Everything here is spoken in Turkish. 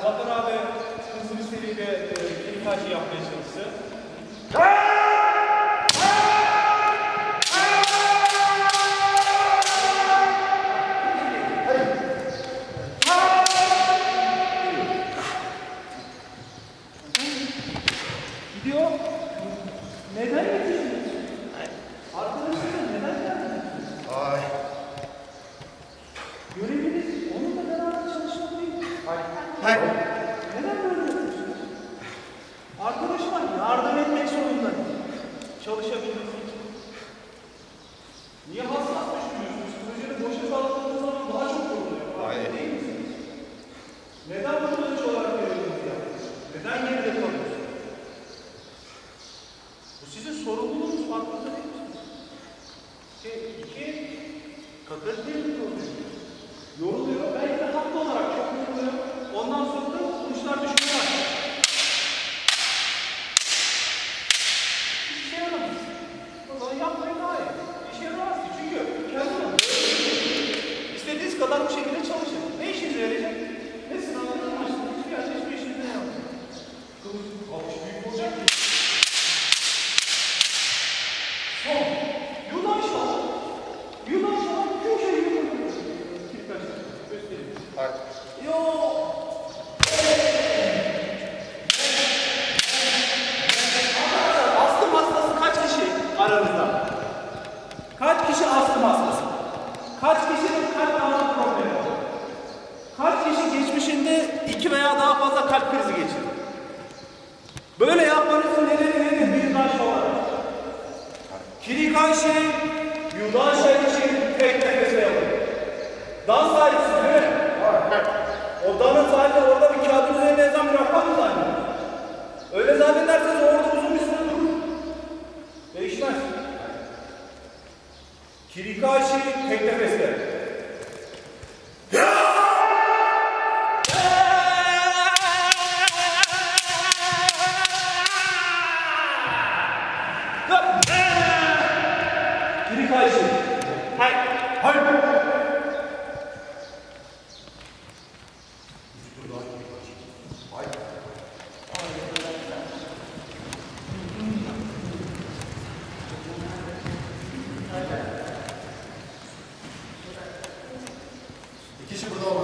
Zafer abi hızlı bir seriyle e, bir karşı yapmaya çalıştı. Gidiyor. Neden getirdiniz? Çalışabilmesi için. Niye hassas düşünüyorsunuz? Projeni boşa saldığınız zaman daha çok yoruluyor. Aynen. Değil misiniz? Neden bu kılıç olarak görevinizi yaptınız? Neden geride kalıyorsunuz? Bu sizin sorumluluğunuz farkında değil misiniz? Şey, iki, kapasite bir problem. Yoruluyor. Belki de haklı olarak çok yoruluyor. Ondan sonra da kılıçlar düşmeye Şey, Yunan için tek nefese yapın. Dans sahibisin değil mi? O danın sahibi orada bir kağıdın üzerinde yazan bir rakam mı zannediyor? Öyle zannederseniz orada uzun bir süre durur. Değişmez. Kirikashi tek nefeste. はい。はい。岸本